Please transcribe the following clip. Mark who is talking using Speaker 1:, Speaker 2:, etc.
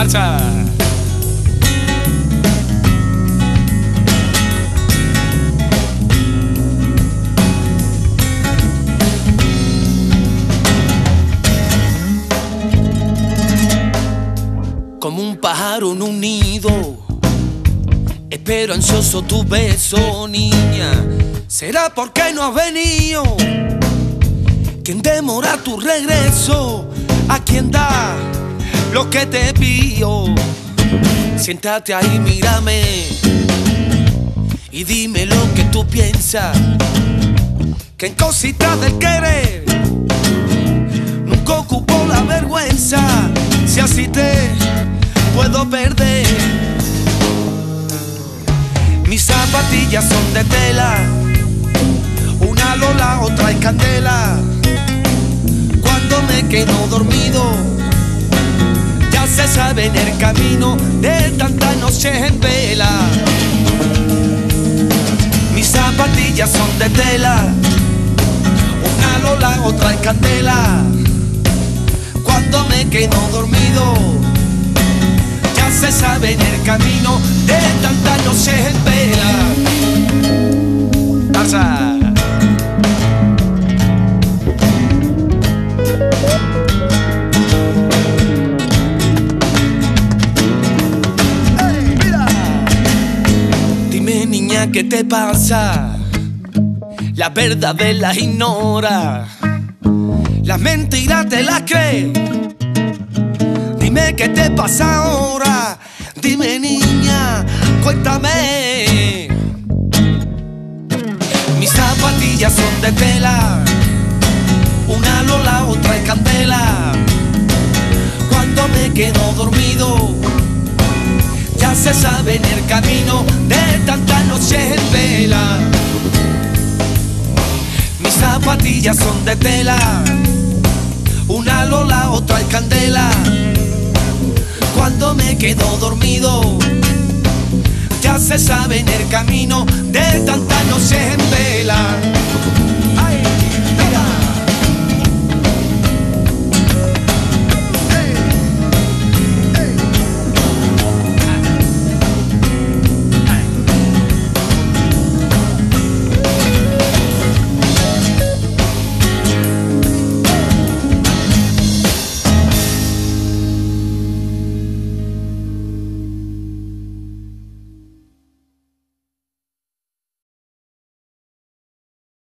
Speaker 1: ¡Marcha! Como un pájaro en un nido, espero ansioso tu beso, niña. ¿Será porque no has venido? ¿Quién demora tu regreso? ¿A quién da lo que te pido? Siéntate ahí, mírame y dime lo que tú piensas. Que en cositas del querer nunca ocupó la vergüenza. Si así te puedo perder. Mis zapatillas son de tela, una lola, otra es candela. Cuando me quedo dormido, ya se sabe en el camino de tantas noches en vela. Mis zapatillas son de tela, una lola, otra es candela. Cuando me quedo dormido, ya se sabe en el camino de tantas noches en vela. Pasa. ¿Qué te pasa? La verdad de las ignora. Las mentiras te las crees. Dime qué te pasa ahora. Dime niña, cuéntame. Mis zapatillas son de tela. Una lola, otra ya se sabe en el camino de tantas noches en vela. Mis zapatillas son de tela. Una lola, otra candela. Cuando me quedo dormido, ya se sabe en el camino de tantas noches